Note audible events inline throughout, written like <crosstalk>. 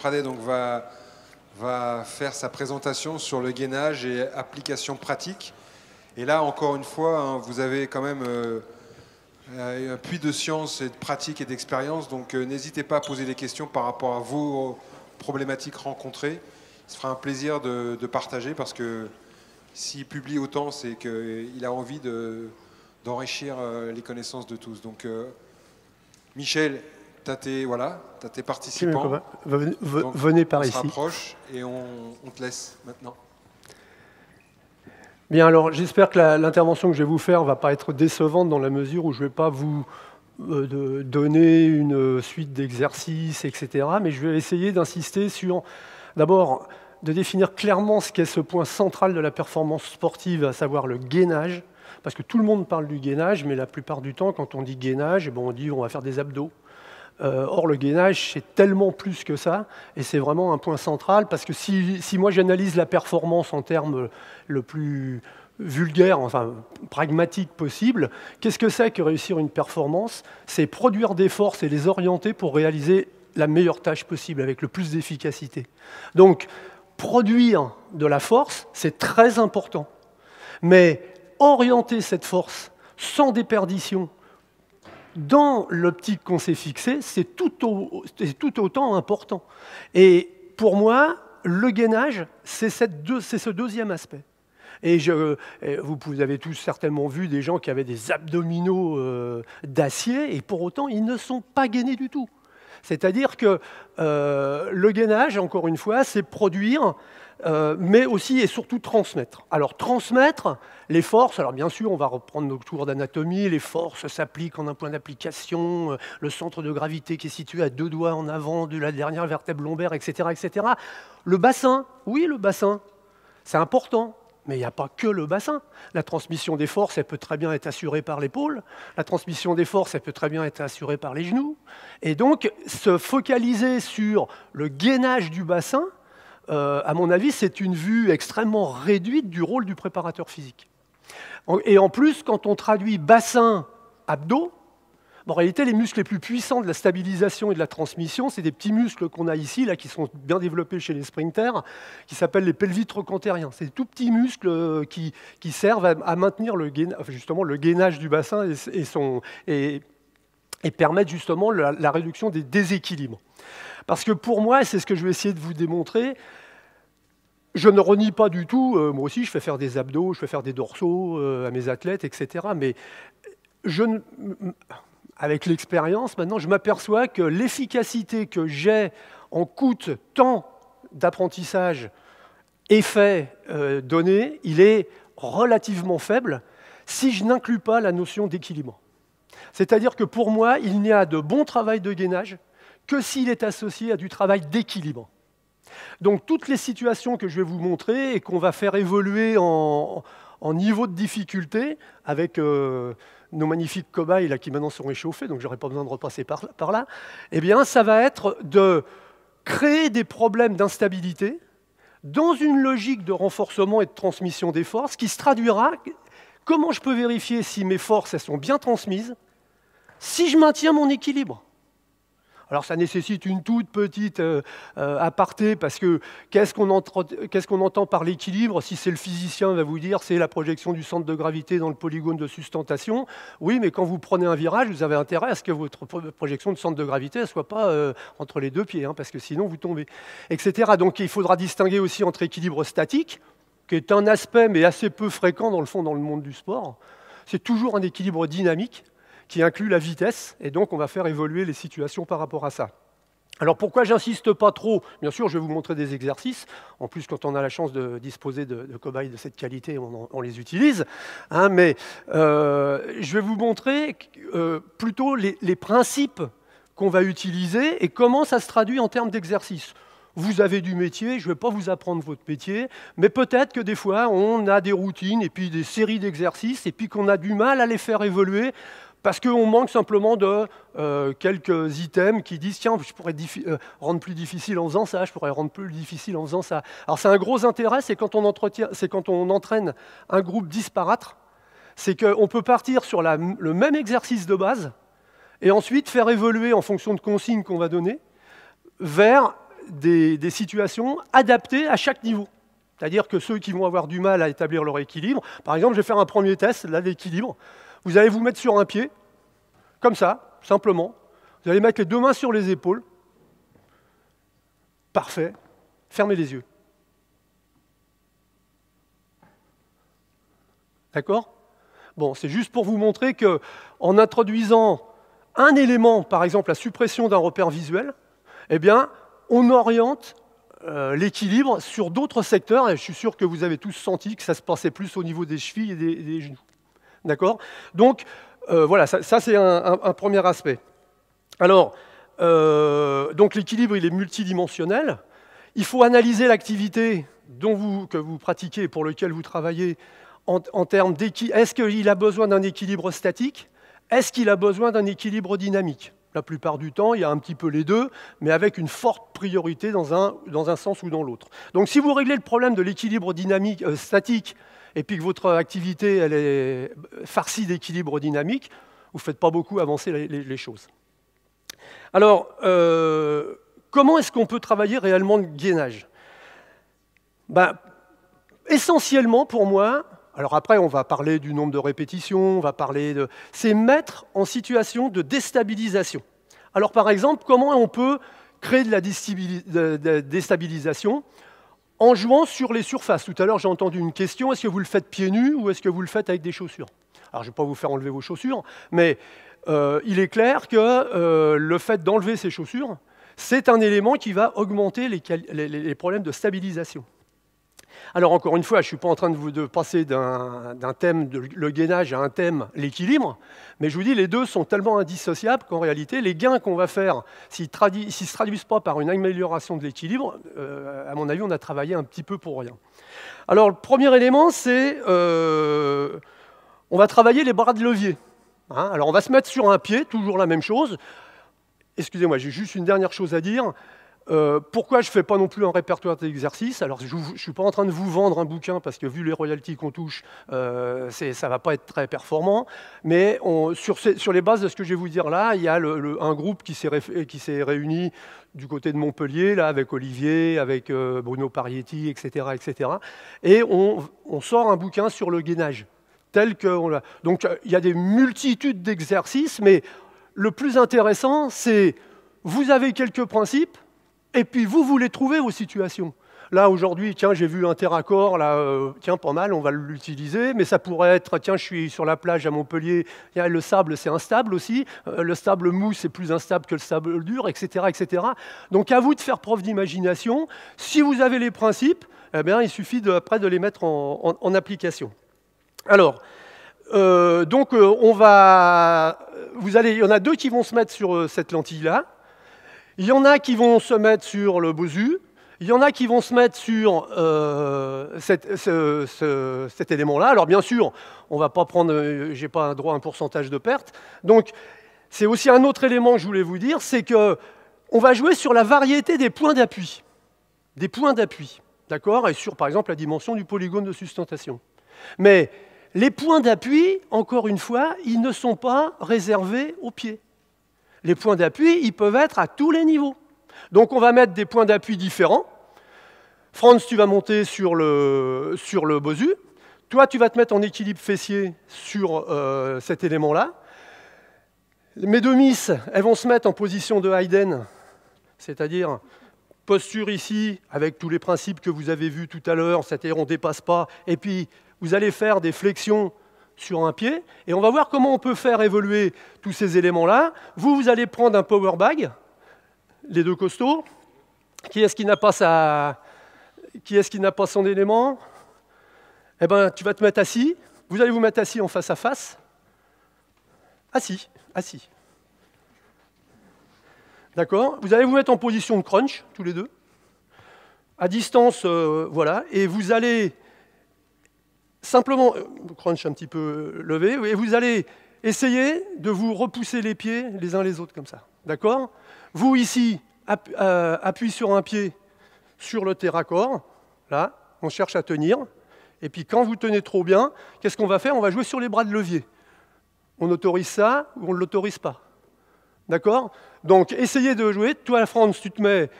Pradet donc, va, faire sa présentation sur le gainage et application pratique. Et là, encore une fois, hein, vous avez quand même euh, un puits de science et de pratique et d'expérience, donc euh, n'hésitez pas à poser des questions par rapport à vos problématiques rencontrées. Ce sera un plaisir de, partager parce que s'il publie autant, c'est qu'il a envie d'enrichir euh, les connaissances de tous. Donc, Michel, tu as tes, voilà, as tes participants. Venez par ici. On se rapproche et on, te laisse maintenant. Bien, alors j'espère que l'intervention que je vais vous faire ne va pas être décevante dans la mesure où je ne vais pas vous euh, donner une suite d'exercices, etc. Mais je vais essayer d'insister sur, d'abord, de définir clairement ce qu'est ce point central de la performance sportive, à savoir le gainage. Parce que tout le monde parle du gainage, mais la plupart du temps, quand on dit gainage, eh ben, on dit on va faire des abdos. Euh, or, le gainage, c'est tellement plus que ça, et c'est vraiment un point central, parce que si, moi j'analyse la performance en termes le plus vulgaire, enfin pragmatique possible, qu'est-ce que c'est que réussir une performance? C'est produire des forces et les orienter pour réaliser la meilleure tâche possible, avec le plus d'efficacité. Donc, produire de la force, c'est très important. Mais orienter cette force sans déperdition dans l'optique qu'on s'est fixée, c'est tout, autant important. Et pour moi, le gainage, c'est ce deuxième aspect. Et vous, avez tous certainement vu des gens qui avaient des abdominaux euh, d'acier, et pour autant, ils ne sont pas gainés du tout. C'est-à-dire que euh, le gainage, encore une fois, c'est produire euh, mais aussi et surtout transmettre. Alors transmettre les forces, alors bien sûr on va reprendre nos cours d'anatomie, les forces s'appliquent en un point d'application, euh, le centre de gravité qui est situé à deux doigts en avant de la dernière vertèbre lombaire, etc. etc. Le bassin, oui le bassin, c'est important, mais il n'y a pas que le bassin. La transmission des forces, elle peut très bien être assurée par l'épaule. La transmission des forces, elle peut très bien être assurée par les genoux. Et donc, se focaliser sur le gainage du bassin, euh, à mon avis, c'est une vue extrêmement réduite du rôle du préparateur physique. Et en plus, quand on traduit bassin, abdos, en réalité, les muscles les plus puissants de la stabilisation et de la transmission, c'est des petits muscles qu'on a ici, là, qui sont bien développés chez les sprinters, qui s'appellent les pelvitrocontériens. C'est des tout petits muscles euh, qui, servent à, maintenir le, justement, le gainage du bassin et, permettent justement la réduction des déséquilibres. Parce que pour moi, c'est ce que je vais essayer de vous démontrer, je ne renie pas du tout, euh, moi aussi je fais faire des abdos, je fais faire des dorsaux euh, à mes athlètes, etc. Mais je avec l'expérience, maintenant, je m'aperçois que l'efficacité que j'ai en coûte tant d'apprentissage effet euh, donné, il est relativement faible si je n'inclus pas la notion d'équilibre. C'est-à-dire que pour moi, il n'y a de bon travail de gainage que s'il est associé à du travail d'équilibre. Donc toutes les situations que je vais vous montrer et qu'on va faire évoluer en, niveau de difficulté avec euh, nos magnifiques cobayes qui maintenant sont réchauffés, donc je n'aurai pas besoin de repasser par, là, eh bien ça va être de créer des problèmes d'instabilité dans une logique de renforcement et de transmission des forces qui se traduira comment je peux vérifier si mes forces sont bien transmises si je maintiens mon équilibre. Alors ça nécessite une toute petite euh, euh, aparté, parce que qu'est-ce qu'on entend, par l'équilibre? Si c'est le physicien, va vous dire c'est la projection du centre de gravité dans le polygone de sustentation. Oui, mais quand vous prenez un virage, vous avez intérêt à ce que votre projection de centre de gravité ne soit pas euh, entre les deux pieds, hein, parce que sinon vous tombez, etc. Donc il faudra distinguer aussi entre équilibre statique, qui est un aspect mais assez peu fréquent dans le fond dans le monde du sport. C'est toujours un équilibre dynamique qui inclut la vitesse, et donc on va faire évoluer les situations par rapport à ça. Alors pourquoi j'insiste pas trop? Bien sûr, je vais vous montrer des exercices. En plus, quand on a la chance de disposer de, cobayes de cette qualité, on, les utilise. Hein, mais euh, je vais vous montrer euh, plutôt les, principes qu'on va utiliser et comment ça se traduit en termes d'exercice. Vous avez du métier, je ne vais pas vous apprendre votre métier, mais peut-être que des fois, on a des routines et puis des séries d'exercices et puis qu'on a du mal à les faire évoluer parce qu'on manque simplement de euh, quelques items qui disent tiens, je pourrais euh, rendre plus difficile en faisant ça, je pourrais rendre plus difficile en faisant ça. Alors c'est un gros intérêt, c'est quand, on entraîne un groupe disparate, c'est qu'on peut partir sur le même exercice de base et ensuite faire évoluer en fonction de consignes qu'on va donner vers des, situations adaptées à chaque niveau. C'est-à-dire que ceux qui vont avoir du mal à établir leur équilibre, par exemple, je vais faire un premier test là d'équilibre. Vous allez vous mettre sur un pied, comme ça, simplement. Vous allez mettre les deux mains sur les épaules. Parfait. Fermez les yeux. D'accord? Bon, c'est juste pour vous montrer que en introduisant un élément, par exemple la suppression d'un repère visuel, eh bien, on oriente euh, l'équilibre sur d'autres secteurs, et je suis sûr que vous avez tous senti que ça se passait plus au niveau des chevilles et des, genoux. D'accord? Donc, euh, voilà, ça, c'est un, premier aspect. Alors, euh, donc l'équilibre, il est multidimensionnel. Il faut analyser l'activité que vous pratiquez pour laquelle vous travaillez en, termes d'équilibre. Est-ce qu'il a besoin d'un équilibre statique? Est-ce qu'il a besoin d'un équilibre dynamique? La plupart du temps, il y a un petit peu les deux, mais avec une forte priorité dans un, dans un sens ou dans l'autre. Donc si vous réglez le problème de l'équilibre dynamique euh, statique et puis que votre activité elle est farcie d'équilibre dynamique, vous ne faites pas beaucoup avancer les, choses. Alors, euh, comment est-ce qu'on peut travailler réellement le gainage? Ben, Essentiellement, pour moi, alors après, on va parler du nombre de répétitions, on va parler de... C'est mettre en situation de déstabilisation. Alors par exemple, comment on peut créer de la déstabilisation en jouant sur les surfaces. Tout à l'heure, j'ai entendu une question, est-ce que vous le faites pieds nus ou est-ce que vous le faites avec des chaussures? Alors je ne vais pas vous faire enlever vos chaussures, mais euh, il est clair que euh, le fait d'enlever ces chaussures, c'est un élément qui va augmenter les problèmes de stabilisation. Alors encore une fois, je ne suis pas en train de vous de passer d'un thème, le gainage, à un thème, l'équilibre, mais je vous dis, les deux sont tellement indissociables qu'en réalité, les gains qu'on va faire, s'ils ne se traduisent pas par une amélioration de l'équilibre, euh, à mon avis, on a travaillé un petit peu pour rien. Alors le premier élément, c'est euh, on va travailler les bras de levier. Hein. Alors on va se mettre sur un pied, toujours la même chose. Excusez-moi, j'ai juste une dernière chose à dire. Euh, pourquoi je ne fais pas non plus un répertoire d'exercices? Alors, je ne suis pas en train de vous vendre un bouquin parce que vu les royalties qu'on touche, euh, ça ne va pas être très performant. Mais sur, les bases de ce que je vais vous dire là, il y a un groupe qui s'est réuni du côté de Montpellier, là, avec Olivier, avec euh, Bruno Parietti, etc. etc. et on, sort un bouquin sur le gainage. Tel que Donc, il y a des multitudes d'exercices, mais le plus intéressant, c'est vous avez quelques principes, et puis vous voulez trouver vos situations. Là, aujourd'hui, tiens, j'ai vu un terraccord, là, euh, tiens, pas mal, on va l'utiliser, mais ça pourrait être, tiens, je suis sur la plage à Montpellier, le sable, c'est instable aussi, euh, le sable mou, c'est plus instable que le sable dur, etc., etc. Donc, à vous de faire preuve d'imagination. Si vous avez les principes, eh bien, il suffit de, après de les mettre en, application. Alors, euh, donc, on va, vous allez, il y en a deux qui vont se mettre sur cette lentille-là. Il y en a qui vont se mettre sur le Bosu, il y en a qui vont se mettre sur euh, cet élément-là. Alors bien sûr, on va pas prendre, euh, j'ai pas droit à un pourcentage de perte. Donc c'est aussi un autre élément que je voulais vous dire, c'est que on va jouer sur la variété des points d'appui, des points d'appui, d'accord, et sur par exemple la dimension du polygone de sustentation. Mais les points d'appui, encore une fois, ils ne sont pas réservés aux pieds. Les points d'appui, ils peuvent être à tous les niveaux. Donc on va mettre des points d'appui différents. Franz, tu vas monter sur le, sur le Bosu. Toi, tu vas te mettre en équilibre fessier sur euh, cet élément-là. Mes deux miss, elles vont se mettre en position de Hayden, c'est-à-dire posture ici, avec tous les principes que vous avez vus tout à l'heure, c'est-à-dire on ne dépasse pas, et puis vous allez faire des flexions sur un pied, et on va voir comment on peut faire évoluer tous ces éléments-là. Vous, vous allez prendre un power bag, les deux costauds. Qui est-ce qui n'a pas sa... Qui est-ce qui n'a pas son élément? Eh ben, tu vas te mettre assis. Vous allez vous mettre assis en face à face. Assis, assis. D'accord? Vous allez vous mettre en position de crunch, tous les deux. À distance, euh, voilà. Et vous allez simplement, euh, crunch un petit peu levé, et vous allez essayer de vous repousser les pieds les uns les autres comme ça. D'accord? Vous ici, euh, appuyez sur un pied sur le terraccord, là, on cherche à tenir, et puis quand vous tenez trop bien, qu'est-ce qu'on va faire? On va jouer sur les bras de levier. On autorise ça ou on ne l'autorise pas. D'accord? Donc essayez de jouer. Toi, France, tu te mets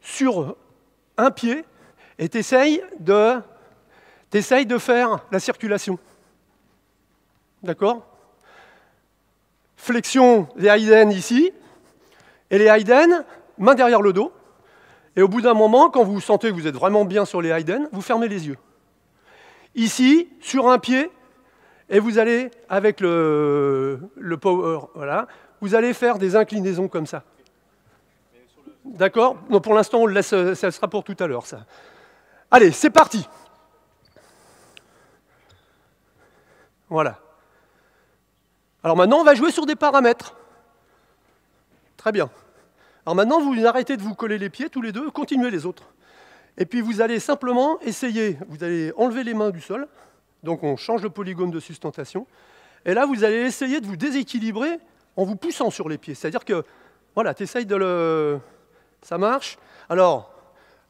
sur un pied et tu de, de faire la circulation. D'accord? Flexion des Hayden ici, et les Hayden, main derrière le dos. Et au bout d'un moment, quand vous sentez que vous êtes vraiment bien sur les Hayden, vous fermez les yeux. Ici, sur un pied, et vous allez, avec le, le power, voilà, vous allez faire des inclinaisons comme ça. D'accord? Pour l'instant, on le laisse, ça sera pour tout à l'heure, ça. Allez, c'est parti. Voilà. Alors maintenant, on va jouer sur des paramètres. Très bien. Alors maintenant, vous arrêtez de vous coller les pieds tous les deux, continuez les autres. Et puis vous allez simplement essayer, vous allez enlever les mains du sol, donc on change le polygone de sustentation, et là vous allez essayer de vous déséquilibrer en vous poussant sur les pieds. C'est-à-dire que, voilà, tu essayes de le... Ça marche. Alors,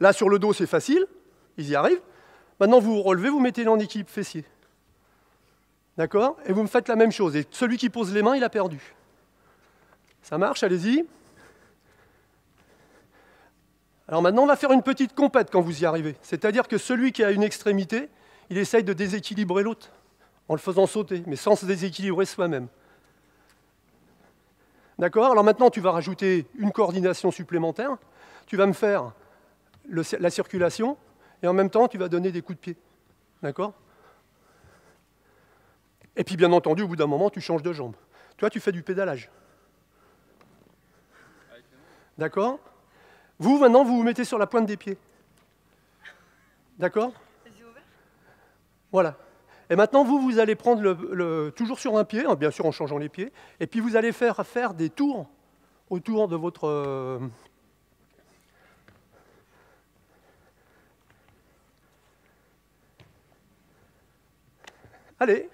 là sur le dos c'est facile, ils y arrivent. Maintenant vous relevez, vous mettez en équipe fessier. D'accord? Et vous me faites la même chose. Et celui qui pose les mains, il a perdu. Ça marche, allez-y. Alors maintenant, on va faire une petite compète quand vous y arrivez. C'est-à-dire que celui qui a une extrémité, il essaye de déséquilibrer l'autre en le faisant sauter, mais sans se déséquilibrer soi-même. D'accord? Alors maintenant, tu vas rajouter une coordination supplémentaire. Tu vas me faire la circulation et en même temps, tu vas donner des coups de pied. D'accord? Et puis, bien entendu, au bout d'un moment, tu changes de jambe. Toi, tu fais du pédalage. D'accord? Vous, maintenant, vous vous mettez sur la pointe des pieds. D'accord? Voilà. Et maintenant, vous, vous allez prendre le, toujours sur un pied, hein, bien sûr en changeant les pieds, et puis vous allez faire, faire des tours autour de votre... Euh, allez,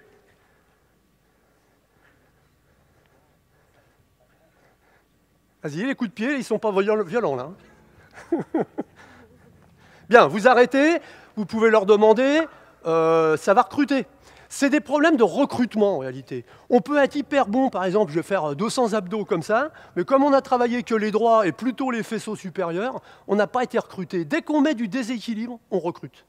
Vas-y, les coups de pied, ils ne sont pas violents là. Hein. <laughs> Bien, vous arrêtez, vous pouvez leur demander, euh, ça va recruter. C'est des problèmes de recrutement en réalité. On peut être hyper bon, par exemple, je vais faire 200 abdos comme ça, mais comme on a travaillé que les droits et plutôt les faisceaux supérieurs, on n'a pas été recruté. Dès qu'on met du déséquilibre, on recrute.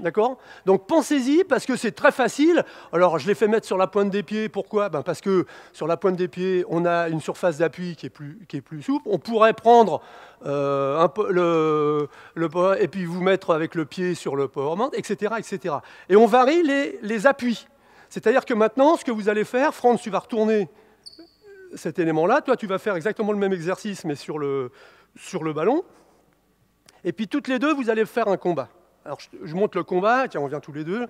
D'accord? Donc pensez-y parce que c'est très facile. Alors je l'ai fait mettre sur la pointe des pieds. Pourquoi? Ben, Parce que sur la pointe des pieds, on a une surface d'appui qui, est plus, qui est plus souple. On pourrait prendre euh, le, le et puis vous mettre avec le pied sur le powerment, etc. etc. Et on varie les, les appuis. C'est-à-dire que maintenant, ce que vous allez faire, Franz, tu vas retourner cet élément-là. Toi, tu vas faire exactement le même exercice, mais sur le, sur le ballon. Et puis toutes les deux, vous allez faire un combat. Alors je, monte le combat, tiens, on vient tous les deux.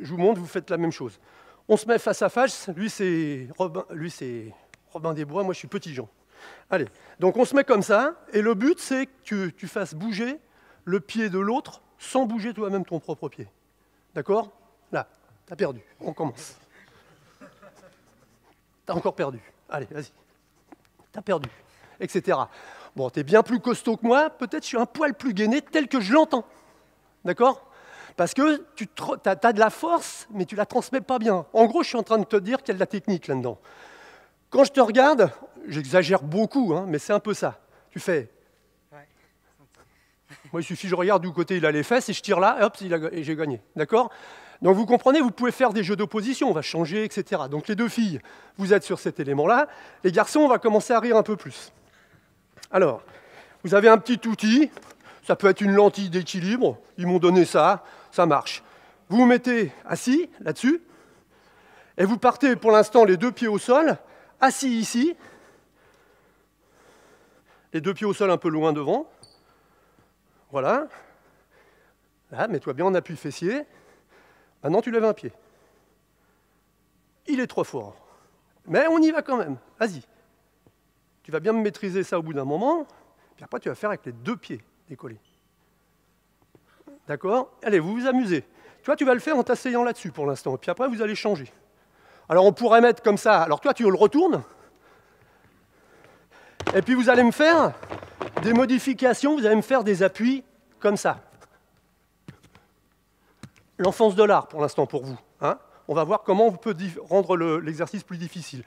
Je vous montre, vous faites la même chose. On se met face à face. Lui, c'est Robin, lui, c'est Robin des Bois. Moi, je suis Petit Jean. Allez, donc on se met comme ça. Et le but, c'est que tu fasses bouger le pied de l'autre sans bouger toi-même ton propre pied. D'accord? Là, t'as perdu. On commence. T'as encore perdu. Allez, vas-y. T'as perdu. Etc. Bon, t'es bien plus costaud que moi. Peut-être je suis un poil plus gainé tel que je l'entends. D'accord? Parce que tu as, de la force, mais tu ne la transmets pas bien. En gros, je suis en train de te dire qu'il y a de la technique là-dedans. Quand je te regarde, j'exagère beaucoup, hein, mais c'est un peu ça. Tu fais. Moi, il suffit que je regarde du côté il a les fesses et je tire là, et hop, et j'ai gagné. D'accord? Donc vous comprenez, vous pouvez faire des jeux d'opposition, on va changer, etc. Donc les deux filles, vous êtes sur cet élément-là. Les garçons, on va commencer à rire un peu plus. Alors, vous avez un petit outil, ça peut être une lentille d'équilibre, ils m'ont donné ça, ça marche. Vous vous mettez assis là-dessus, et vous partez pour l'instant les deux pieds au sol, assis ici, les deux pieds au sol un peu loin devant. Voilà. Là, mets-toi bien en appui fessier. Maintenant, tu lèves un pied. Il est trop fort. Mais on y va quand même. Vas-y. Tu vas bien me maîtriser ça au bout d'un moment. Puis après, tu vas faire avec les deux pieds décoller. D'accord? Allez, vous vous amusez. Toi, tu vas le faire en t'asseyant là-dessus pour l'instant, et puis après, vous allez changer. Alors, on pourrait mettre comme ça. Alors, toi, tu le retournes, et puis vous allez me faire des modifications, vous allez me faire des appuis comme ça. L'enfance de l'art, pour l'instant, pour vous. Hein on va voir comment on peut rendre l'exercice plus difficile.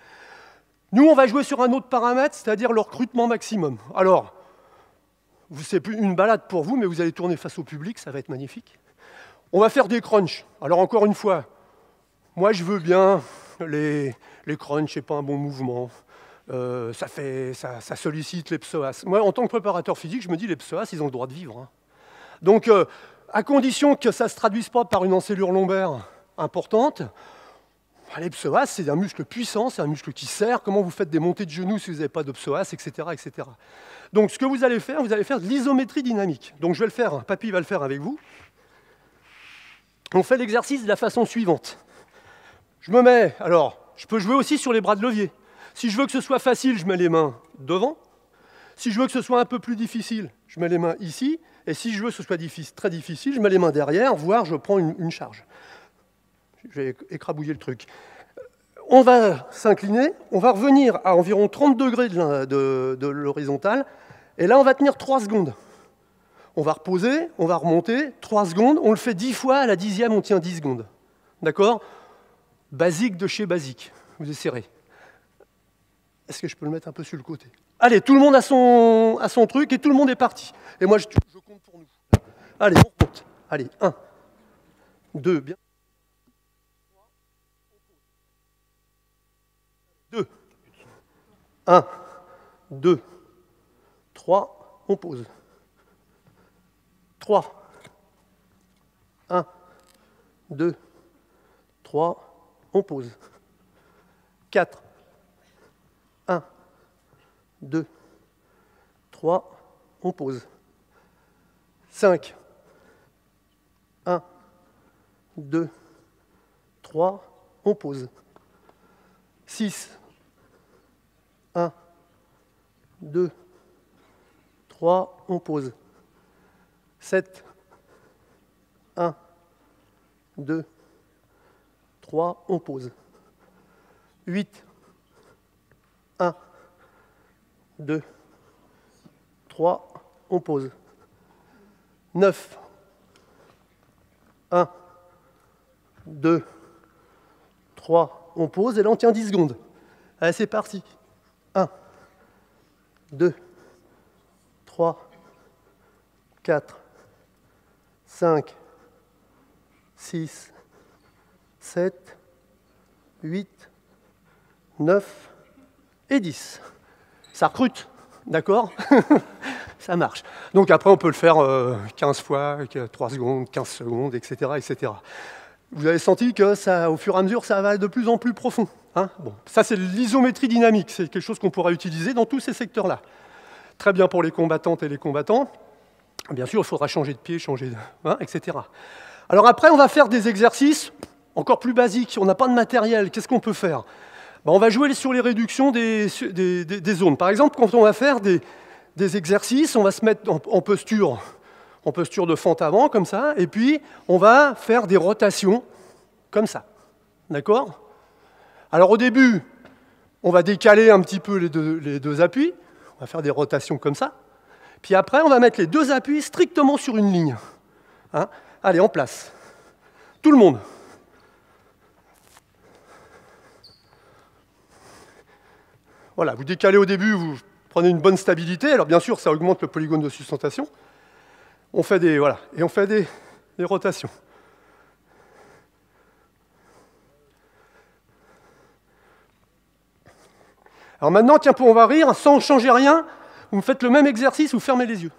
Nous, on va jouer sur un autre paramètre, c'est-à-dire le recrutement maximum. Alors, C'est une balade pour vous, mais vous allez tourner face au public, ça va être magnifique. On va faire des crunchs. Alors encore une fois, moi je veux bien les, les crunchs, c'est pas un bon mouvement. Euh, ça, fait, ça, sollicite les psoas. Moi, en tant que préparateur physique, je me dis les psoas, ils ont le droit de vivre. Hein. Donc, euh, à condition que ça ne se traduise pas par une encelure lombaire importante, les psoas, c'est un muscle puissant, c'est un muscle qui sert. Comment vous faites des montées de genoux si vous n'avez pas de psoas, etc., etc. Donc, ce que vous allez faire, vous allez faire de l'isométrie dynamique. Donc, je vais le faire, Papy va le faire avec vous. On fait l'exercice de la façon suivante. Je me mets, alors, je peux jouer aussi sur les bras de levier. Si je veux que ce soit facile, je mets les mains devant. Si je veux que ce soit un peu plus difficile, je mets les mains ici. Et si je veux que ce soit très difficile, je mets les mains derrière, voire je prends une, charge. Je vais écrabouiller le truc. On va s'incliner, on va revenir à environ 30 degrés de l'horizontale, et là on va tenir 3 secondes. On va reposer, on va remonter, 3 secondes, on le fait 10 fois, à la dixième on tient 10 secondes. D'accord? Basique de chez basique, vous essayerez. Est-ce que je peux le mettre un peu sur le côté? Allez, tout le monde a son, truc et tout le monde est parti. Et moi, je, je compte pour nous. Allez, on compte. Allez, un, deux, bien. Deux. Un, deux, trois, on pose. Trois. Un, deux, trois, on pose. Quatre. 1, 2, 3, on pose. 5, 1, 2, 3, on pose. 6, 1, 2, 3, on pose. 7, 1, 2, 3, on pose. 8, 1, 2, 3, on pose. 9, 1, 2, 3, on pose, et là on tient 10 secondes. Allez, c'est parti. 1, 2, 3, 4, 5, 6, 7, 8, 9, et 10. Ça recrute, d'accord? <laughs> Ça marche. Donc après, on peut le faire 15 euh, fois, 3 secondes, 15 secondes, etc. etc. Vous avez senti que ça, au fur et à mesure, ça va de plus en plus profond. Hein? Bon, ça, c'est l'isométrie dynamique. C'est quelque chose qu'on pourra utiliser dans tous ces secteurs-là. Très bien pour les combattantes et les combattants. Bien sûr, il faudra changer de pied, changer de... Hein, etc. Alors après, on va faire des exercices encore plus basiques. On n'a pas de matériel. Qu'est-ce qu'on peut faire? Bah, on va jouer sur les réductions des, zones. Par exemple, quand on va faire des, exercices, on va se mettre en, posture, en posture de fente avant, comme ça, et puis on va faire des rotations, comme ça. D'accord? Alors au début, on va décaler un petit peu les deux, appuis, on va faire des rotations comme ça, puis après, on va mettre les deux appuis strictement sur une ligne. Hein Allez, en place. Tout le monde. Voilà, vous décalez au début, vous prenez une bonne stabilité. Alors bien sûr, ça augmente le polygone de sustentation. On fait des, voilà, et on fait des, rotations. Alors maintenant, tiens, on va rire, sans changer rien, vous me faites le même exercice, vous fermez les yeux.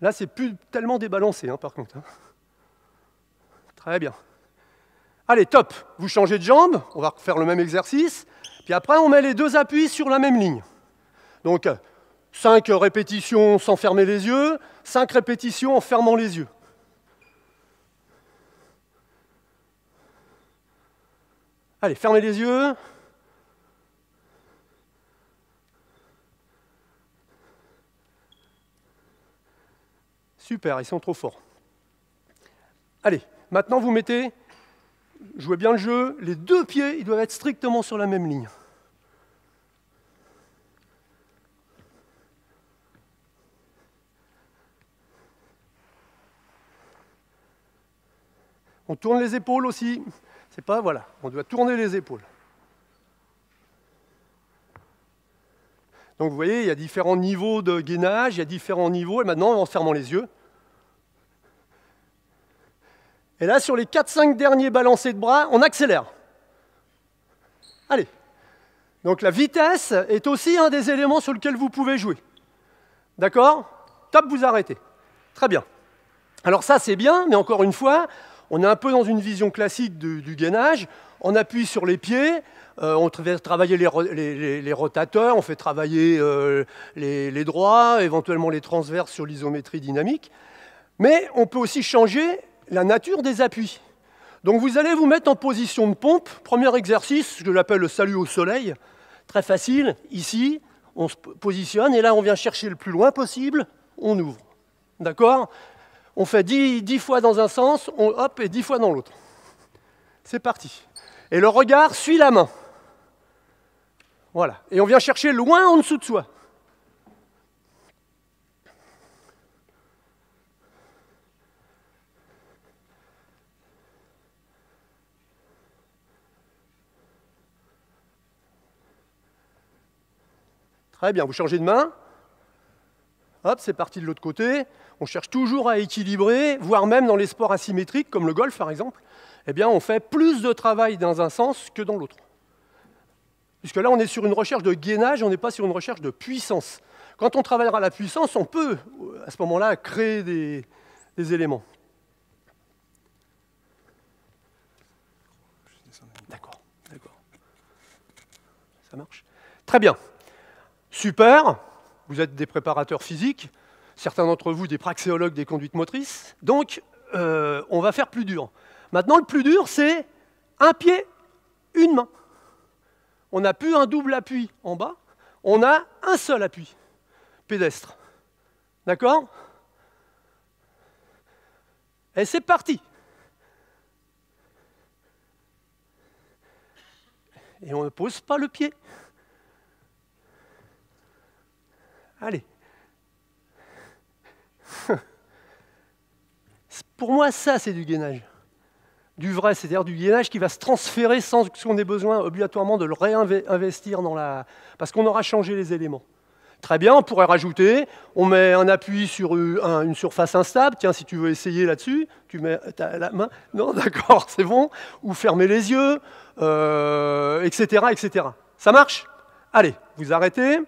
Là, c'est plus tellement débalancé, hein, par contre. Hein. Très bien. Allez, top, vous changez de jambe, on va faire le même exercice, puis après on met les deux appuis sur la même ligne. Donc 5 répétitions sans fermer les yeux, 5 répétitions en fermant les yeux. Allez, fermez les yeux. Super, ils sont trop forts. Allez, maintenant vous mettez jouez bien le jeu, les deux pieds, ils doivent être strictement sur la même ligne. On tourne les épaules aussi. C'est pas, voilà, on doit tourner les épaules. Donc vous voyez, il y a différents niveaux de gainage, il y a différents niveaux, et maintenant, en fermant les yeux. Et là, sur les 4-5 derniers balancés de bras, on accélère. Allez. Donc la vitesse est aussi un des éléments sur lesquels vous pouvez jouer. D'accord? Top, vous arrêtez. Très bien. Alors ça, c'est bien, mais encore une fois, on est un peu dans une vision classique du gainage. On appuie sur les pieds, euh, on fait travailler les, rotateurs, on fait travailler euh, les, droits, éventuellement les transverses sur l'isométrie dynamique. Mais on peut aussi changer la nature des appuis. Donc vous allez vous mettre en position de pompe. Premier exercice, je l'appelle le salut au soleil. Très facile. Ici, on se positionne et là, on vient chercher le plus loin possible. On ouvre. D'accord? On fait 10, fois dans un sens, hop, et 10 fois dans l'autre. C'est parti. Et le regard suit la main. Voilà. Et on vient chercher loin en dessous de soi. Bien, vous changez de main. Hop, c'est parti de l'autre côté. On cherche toujours à équilibrer, voire même dans les sports asymétriques, comme le golf par exemple, eh bien, on fait plus de travail dans un sens que dans l'autre. Puisque là, on est sur une recherche de gainage, on n'est pas sur une recherche de puissance. Quand on travaillera la puissance, on peut, à ce moment-là, créer des, des éléments. D'accord, d'accord. Ça marche? Très bien. Super, vous êtes des préparateurs physiques, certains d'entre vous des praxéologues des conduites motrices, donc euh, on va faire plus dur. Maintenant, le plus dur, c'est un pied, une main. On n'a plus un double appui en bas, on a un seul appui pédestre. D'accord? Et c'est parti. Et on ne pose pas le pied. Allez. <laughs> Pour moi, ça, c'est du gainage. Du vrai, c'est-à-dire du gainage qui va se transférer sans qu'on ait besoin obligatoirement de le réinvestir dans la... Parce qu'on aura changé les éléments. Très bien, on pourrait rajouter, on met un appui sur une surface instable, tiens, si tu veux essayer là-dessus, tu mets la main, non, <laughs> d'accord, c'est bon, ou fermer les yeux, etc., euh, etc. Ça marche? Allez, vous arrêtez.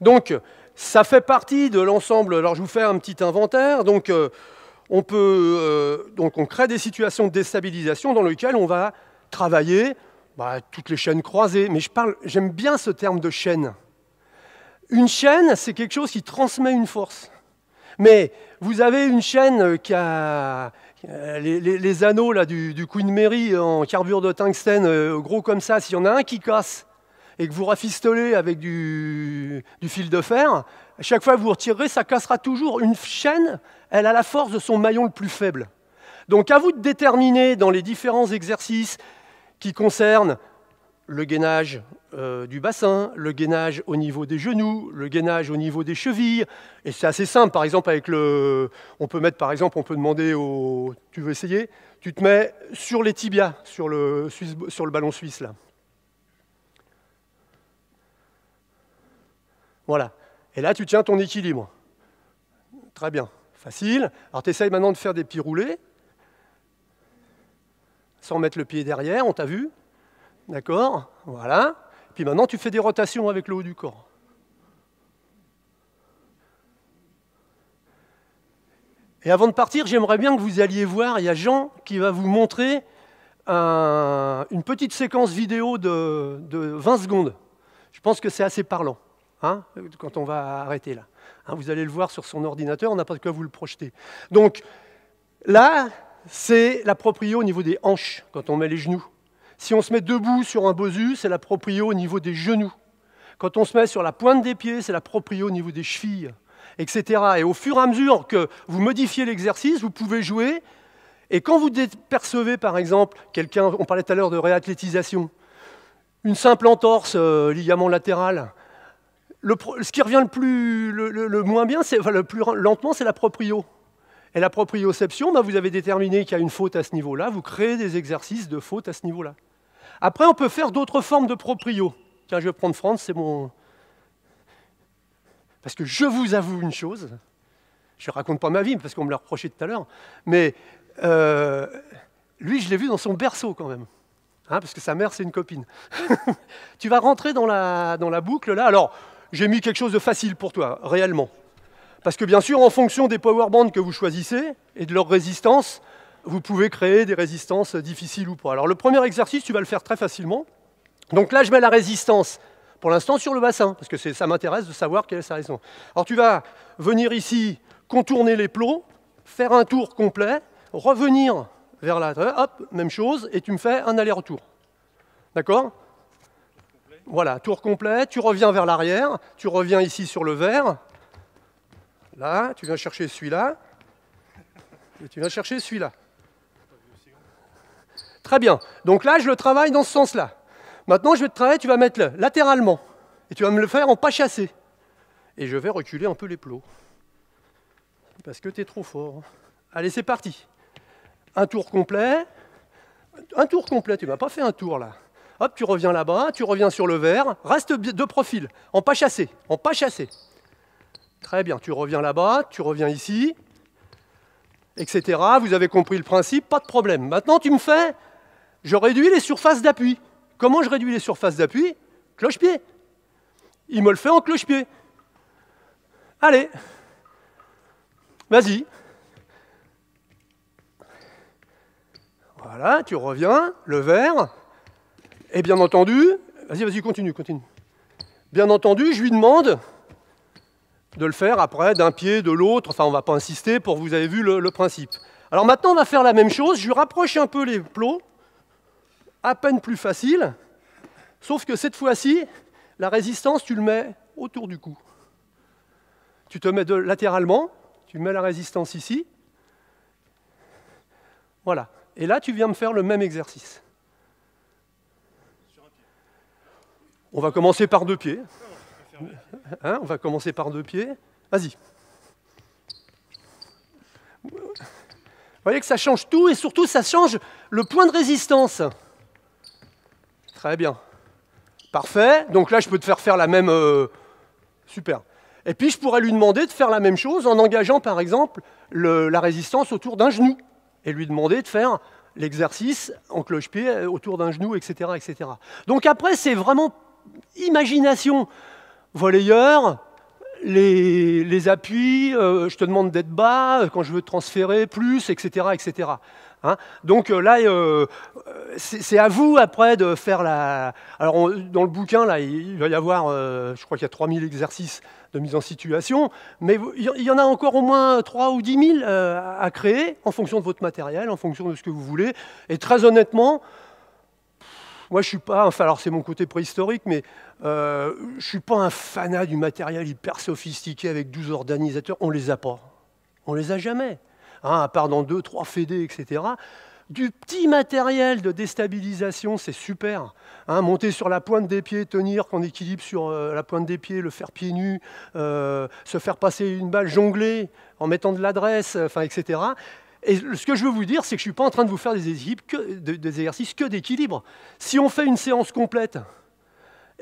Donc, ça fait partie de l'ensemble. Alors, je vous fais un petit inventaire. Donc, euh, on peut, euh, crée des situations de déstabilisation dans lesquelles on va travailler bah, toutes les chaînes croisées. Mais j'aime bien ce terme de chaîne. Une chaîne, c'est quelque chose qui transmet une force. Mais vous avez une chaîne qui a les, anneaux du, Queen Mary en carbure de tungstène, euh, gros comme ça. S'il y en a un qui casse, et que vous rafistolez avec du, fil de fer, à chaque fois que vous retirerez, ça cassera toujours. Une chaîne, elle a la force de son maillon le plus faible. Donc à vous de déterminer dans les différents exercices qui concernent le gainage euh, du bassin, le gainage au niveau des genoux, le gainage au niveau des chevilles. Et c'est assez simple, par exemple, avec le. On peut mettre, par exemple, on peut demander au. Tu veux essayer? Tu te mets sur les tibias, sur le, sur le ballon suisse, là. Voilà. Et là, tu tiens ton équilibre. Très bien. Facile. Alors, tu essayes maintenant de faire des pieds roulés, sans mettre le pied derrière, on t'a vu. D'accord Voilà. Puis maintenant, tu fais des rotations avec le haut du corps. Et avant de partir, j'aimerais bien que vous alliez voir, il y a Jean qui va vous montrer une petite séquence vidéo de 20 secondes. Je pense que c'est assez parlant. Hein, quand on va arrêter là. Hein, vous allez le voir sur son ordinateur, on n'a pas de quoi vous le projeter. Donc là, c'est la proprio au niveau des hanches, quand on met les genoux. Si on se met debout sur un bosu, c'est la proprio au niveau des genoux. Quand on se met sur la pointe des pieds, c'est la proprio au niveau des chevilles, etc. Et au fur et à mesure que vous modifiez l'exercice, vous pouvez jouer. Et quand vous percevez, par exemple, quelqu'un, on parlait tout à l'heure de réathlétisation, une simple entorse, euh, ligament latéral, ce qui revient le, plus, le, moins bien, le plus lentement, c'est la proprio. Et la proprioception, bah, vous avez déterminé qu'il y a une faute à ce niveau-là, vous créez des exercices de faute à ce niveau-là. Après, on peut faire d'autres formes de proprio. Tiens, je vais prendre France, c'est mon... Parce que je vous avoue une chose, je ne raconte pas ma vie, parce qu'on me l'a reproché tout à l'heure, mais euh, lui, je l'ai vu dans son berceau quand même. Hein, parce que sa mère, c'est une copine. <laughs> tu vas rentrer dans la, dans la boucle là. Alors, j'ai mis quelque chose de facile pour toi, réellement. Parce que bien sûr, en fonction des powerbands que vous choisissez et de leur résistance, vous pouvez créer des résistances difficiles ou pas. Alors le premier exercice, tu vas le faire très facilement. Donc là, je mets la résistance, pour l'instant, sur le bassin, parce que ça m'intéresse de savoir quelle est sa résistance. Alors tu vas venir ici, contourner les plots, faire un tour complet, revenir vers la... Hop, même chose, et tu me fais un aller-retour. D'accord? Voilà, tour complet, tu reviens vers l'arrière, tu reviens ici sur le vert. Là, tu viens chercher celui-là, et tu viens chercher celui-là. Très bien. Donc là, je le travaille dans ce sens-là. Maintenant, je vais te travailler, tu vas mettre le latéralement. Et tu vas me le faire en pas chassé. Et je vais reculer un peu les plots. Parce que tu es trop fort. Allez, c'est parti. Un tour complet. Un tour complet, tu m'as pas fait un tour là. Hop, tu reviens là-bas, tu reviens sur le vert. Reste de profil, en pas chassé. En pas chassé. Très bien, tu reviens là-bas, tu reviens ici, etc. Vous avez compris le principe, pas de problème. Maintenant, tu me fais je réduis les surfaces d'appui. Comment je réduis les surfaces d'appui? Cloche-pied. Il me le fait en cloche-pied. Allez, vas-y. Voilà, tu reviens, le vert. Et bien entendu, vas-y, vas-y, continue, continue. Bien entendu, je lui demande de le faire après d'un pied, de l'autre. Enfin, on ne va pas insister pour vous avez vu le, principe. Alors maintenant, on va faire la même chose. Je rapproche un peu les plots à peine plus facile, sauf que cette fois-ci, la résistance, tu le mets autour du cou. Tu te mets latéralement, tu mets la résistance ici. Voilà. Et là, tu viens me faire le même exercice. On va commencer par deux pieds. Hein, on va commencer par deux pieds. Vas-y. Vous voyez que ça change tout et surtout ça change le point de résistance. Très bien. Parfait. Donc là, je peux te faire faire la même... Euh, super. Et puis, je pourrais lui demander de faire la même chose en engageant, par exemple, la résistance autour d'un genou. Et lui demander de faire l'exercice en cloche-pied euh, autour d'un genou, etc., etc. Donc après, c'est vraiment imagination. Volleyeur, les, appuis, euh, je te demande d'être bas, quand je veux transférer plus, etc., etc. Hein. Donc euh, là, euh, c'est à vous après de faire la... Alors dans le bouquin, là, il va y avoir, euh, je crois qu'il y a 3000 exercices de mise en situation, mais il y en a encore au moins 3 ou 10 000 à créer en fonction de votre matériel, en fonction de ce que vous voulez. Et très honnêtement, moi je suis pas, enfin alors c'est mon côté préhistorique, mais je ne suis pas un fanat du matériel hyper sophistiqué avec 12 organisateurs, on les a pas. On les a jamais. Hein, à part dans deux, trois fédés, etc. Du petit matériel de déstabilisation, c'est super. Hein, monter sur la pointe des pieds, tenir qu'on équilibre sur euh, la pointe des pieds, le faire pieds nus, euh, se faire passer une balle, jongler en mettant de l'adresse, enfin, etc. Et ce que je veux vous dire, c'est que je ne suis pas en train de vous faire des, exercices que d'équilibre. Si on fait une séance complète,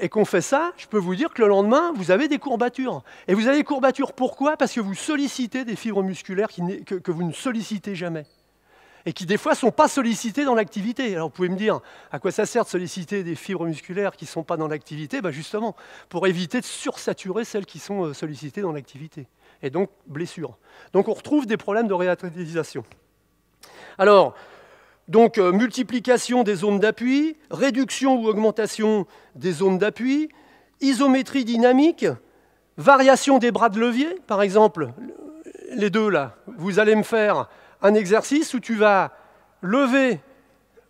et qu'on fait ça, je peux vous dire que le lendemain, vous avez des courbatures. Et vous avez des courbatures pourquoi? Parce que vous sollicitez des fibres musculaires que, vous ne sollicitez jamais. Et qui des fois ne sont pas sollicitées dans l'activité. Alors vous pouvez me dire, à quoi ça sert de solliciter des fibres musculaires qui ne sont pas dans l'activité? Ben Justement, pour éviter de sursaturer celles qui sont euh, sollicitées dans l'activité. Et donc, blessures. Donc on retrouve des problèmes de réathlétisation. Alors, donc euh, multiplication des zones d'appui, réduction ou augmentation des zones d'appui, isométrie dynamique, variation des bras de levier, par exemple, les deux là, vous allez me faire un exercice où tu vas lever,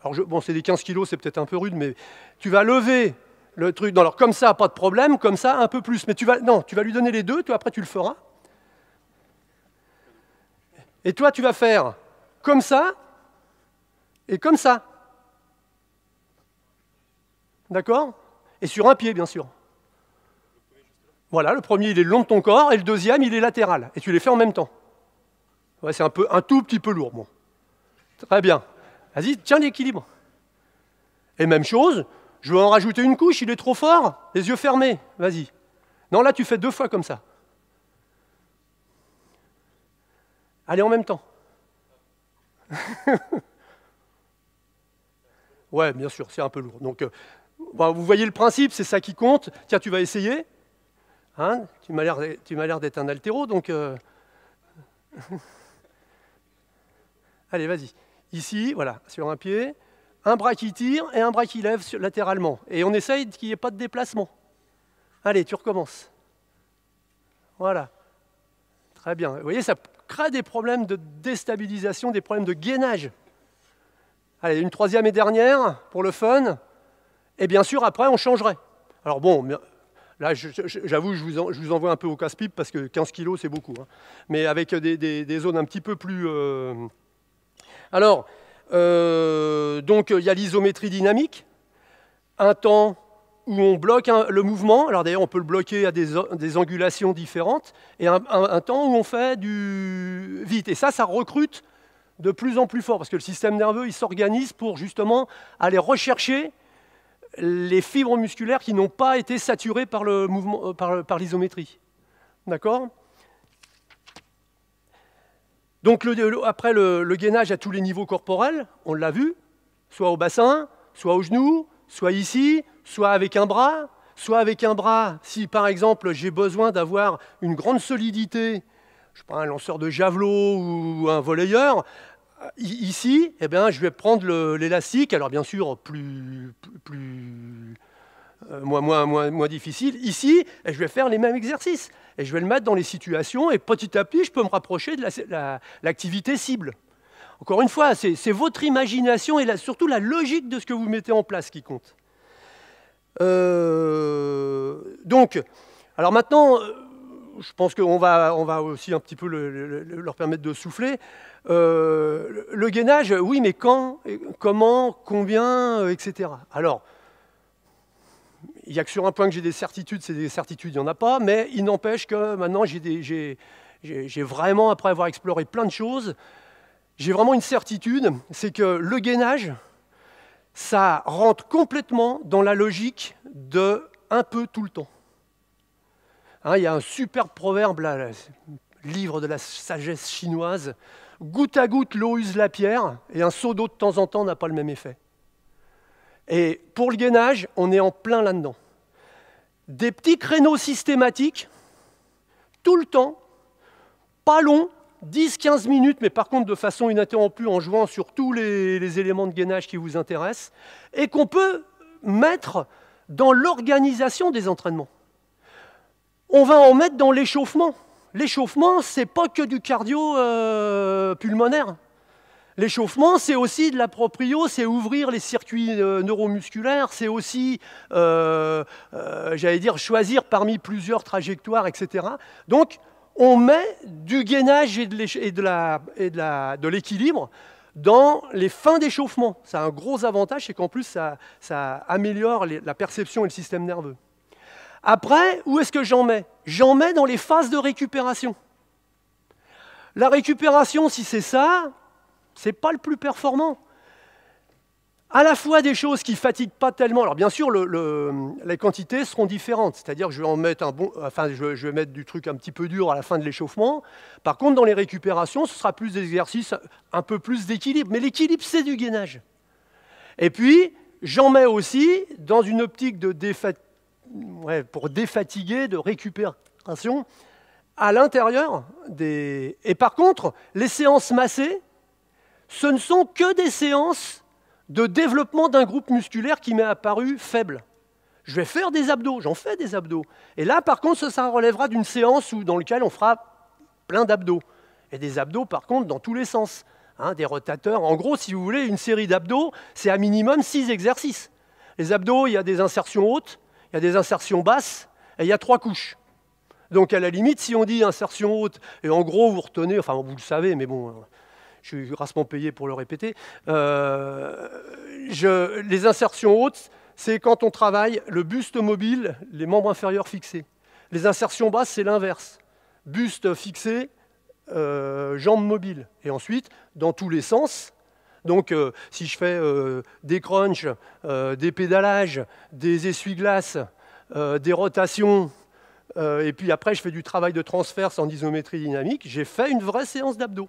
alors bon c'est des 15 kilos, c'est peut-être un peu rude, mais tu vas lever le truc, alors comme ça, pas de problème, comme ça, un peu plus, mais tu vas, non, tu vas lui donner les deux, après tu le feras. Et toi tu vas faire comme ça, et comme ça. D'accord? Et sur un pied, bien sûr. Voilà, le premier, il est long de ton corps, et le deuxième, il est latéral. Et tu les fais en même temps. Ouais, c'est un, peu, un tout petit peu lourd. Bon. Très bien. Vas-y, tiens l'équilibre. Et même chose, je veux en rajouter une couche, il est trop fort, les yeux fermés, vas-y. Non, là, tu fais deux fois comme ça. Allez, en même temps. <laughs> ouais, bien sûr, c'est un peu lourd. Donc, euh, vous voyez le principe, c'est ça qui compte. Tiens, tu vas essayer. Hein tu m'as l'air d'être un altéro, donc... Euh, <laughs> allez, vas-y. Ici, voilà, sur un pied, un bras qui tire et un bras qui lève latéralement. Et on essaye qu'il n'y ait pas de déplacement. Allez, tu recommences. Voilà. Très bien. Vous voyez, ça crée des problèmes de déstabilisation, des problèmes de gainage. Allez, une troisième et dernière pour le fun. Et bien sûr, après, on changerait. Alors bon, là, j'avoue, je, je, vous envoie un peu au casse-pipe parce que 15 kilos, c'est beaucoup. Hein. Mais avec des, zones un petit peu plus... Euh, alors, euh, donc il y a l'isométrie dynamique, un temps où on bloque le mouvement, alors d'ailleurs on peut le bloquer à des, angulations différentes, et un, temps où on fait du vite. Et ça, ça recrute de plus en plus fort, parce que le système nerveux, il s'organise pour justement aller rechercher les fibres musculaires qui n'ont pas été saturées par euh, par l'isométrie. D'accord? Donc après le, gainage à tous les niveaux corporels, on l'a vu, soit au bassin, soit au genou, soit ici, soit avec un bras, soit avec un bras, si par exemple j'ai besoin d'avoir une grande solidité, je prends un lanceur de javelot ou un volleyeur, ici, eh bien, je vais prendre l'élastique, alors bien sûr plus, plus, euh, moins, moins, difficile. Ici, je vais faire les mêmes exercices. Et je vais le mettre dans les situations, et petit à petit, je peux me rapprocher de l'activité cible. Encore une fois, c'est votre imagination et surtout la logique de ce que vous mettez en place qui compte. Euh, donc, alors maintenant, euh, je pense qu'on va, on va aussi un petit peu leur permettre de souffler. le gainage, oui, mais quand, comment, combien, etc. Alors, il n'y a que sur un point que j'ai des certitudes, c'est des certitudes, il n'y en a pas, mais il n'empêche que maintenant j'ai vraiment, après avoir exploré plein de choses, j'ai vraiment une certitude, c'est que le gainage, ça rentre complètement dans la logique de un peu tout le temps. Hein, il y a un superbe proverbe, là, livre de la sagesse chinoise, goutte à goutte l'eau use la pierre, et un seau d'eau de temps en temps n'a pas le même effet. Et pour le gainage, on est en plein là-dedans. Des petits créneaux systématiques, tout le temps, pas long, 10-15 minutes, mais par contre de façon ininterrompue en jouant sur tous les, éléments de gainage qui vous intéressent, et qu'on peut mettre dans l'organisation des entraînements. On va en mettre dans l'échauffement. L'échauffement, ce n'est pas que du cardio euh, pulmonaire. L'échauffement, c'est aussi de la proprio, c'est ouvrir les circuits euh, neuromusculaires, c'est aussi, euh, euh, j'allais dire, choisir parmi plusieurs trajectoires, etc. Donc, on met du gainage et de l'équilibre dans les fins d'échauffement. Ça a un gros avantage, c'est qu'en plus, ça, ça améliore la perception et le système nerveux. Après, où est-ce que j'en mets? J'en mets dans les phases de récupération. La récupération, si c'est ça, n'est pas le plus performant. À la fois des choses qui ne fatiguent pas tellement. Alors bien sûr, les quantités seront différentes. C'est-à-dire que je vais en mettre un bon, enfin, je, vais mettre du truc un petit peu dur à la fin de l'échauffement. Par contre, dans les récupérations, ce sera plus d'exercices, un peu plus d'équilibre. Mais l'équilibre, c'est du gainage. Et puis, j'en mets aussi dans une optique de pour défatiguer, de récupération, à l'intérieur des. Et par contre, les séances massées, ce ne sont que des séances de développement d'un groupe musculaire qui m'est apparu faible. Je vais faire des abdos, j'en fais des abdos. Et là, par contre, ça relèvera d'une séance dans laquelle on fera plein d'abdos. Et des abdos, par contre, dans tous les sens. Hein, des rotateurs. En gros, si vous voulez, une série d'abdos, c'est à minimum six exercices. Les abdos, il y a des insertions hautes, il y a des insertions basses, et il y a trois couches. Donc, à la limite, si on dit insertion haute, et en gros, vous retenez, enfin, vous le savez, mais bon, je suis grassement payé pour le répéter. Euh, les insertions hautes, c'est quand on travaille le buste mobile, les membres inférieurs fixés. Les insertions basses, c'est l'inverse. Buste fixé, euh, jambes. Et ensuite, dans tous les sens, donc euh, si je fais des crunchs, des pédalages, des essuie-glaces, des rotations, et puis après je fais du travail de transfert en isométrie dynamique, j'ai fait une vraie séance d'abdos.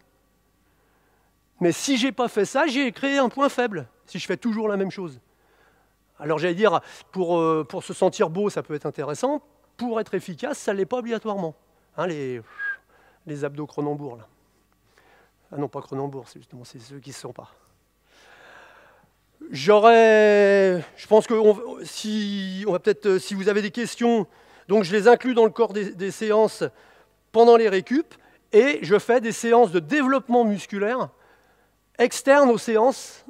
Mais si j'ai pas fait ça, j'ai créé un point faible, si je fais toujours la même chose. Alors j'allais dire, pour, euh, pour se sentir beau, ça peut être intéressant. Pour être efficace, ça ne l'est pas obligatoirement. Hein, les, abdos Cronenbourg, là. Ah non, pas Cronenbourg, c'est justement ceux qui ne se sont pas. J'aurais, je pense que si, on va peut-être, si vous avez des questions, donc je les inclus dans le corps des, des séances pendant les récup, et je fais des séances de développement musculaire externes aux séances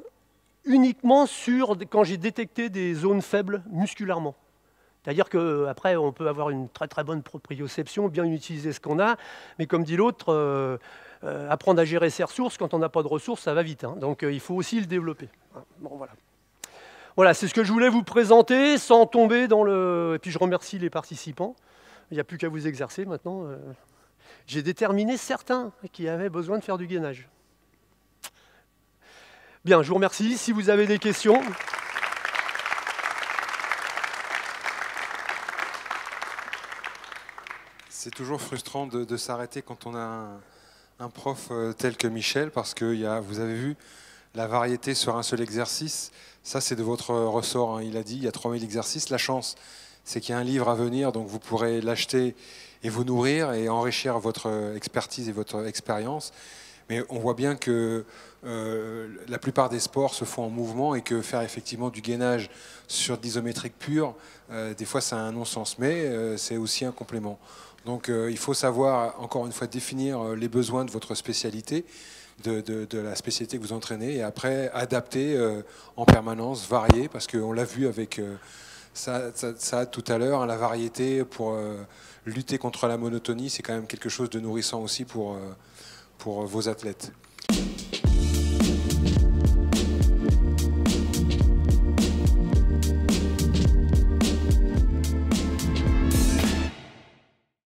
uniquement sur quand j'ai détecté des zones faibles musculairement. C'est-à-dire qu'après, on peut avoir une très très bonne proprioception, bien utiliser ce qu'on a, mais comme dit l'autre, euh, euh, apprendre à gérer ses ressources, quand on n'a pas de ressources, ça va vite. Hein. Donc euh, il faut aussi le développer. Hein. Bon, voilà. Voilà, c'est ce que je voulais vous présenter sans tomber dans le. Et puis je remercie les participants. Il n'y a plus qu'à vous exercer maintenant. J'ai déterminé certains qui avaient besoin de faire du gainage. Bien, je vous remercie. Si vous avez des questions. C'est toujours frustrant de, s'arrêter quand on a un, prof euh, tel que Michel, parce que y a, vous avez vu la variété sur un seul exercice. Ça, c'est de votre ressort. Hein. Il a dit il y a 3000 exercices. La chance, c'est qu'il y a un livre à venir, donc vous pourrez l'acheter et vous nourrir et enrichir votre expertise et votre expérience. Mais on voit bien que euh, la plupart des sports se font en mouvement et que faire effectivement du gainage sur de l'isométrique pure, euh, des fois, c'est un non-sens, mais euh, c'est aussi un complément. Donc il faut savoir, encore une fois, définir les besoins de votre spécialité, de, la spécialité que vous entraînez, et après adapter en permanence, varier, parce qu'on l'a vu avec ça, ça, tout à l'heure, hein, la variété pour lutter contre la monotonie, c'est quand même quelque chose de nourrissant aussi pour, pour vos athlètes.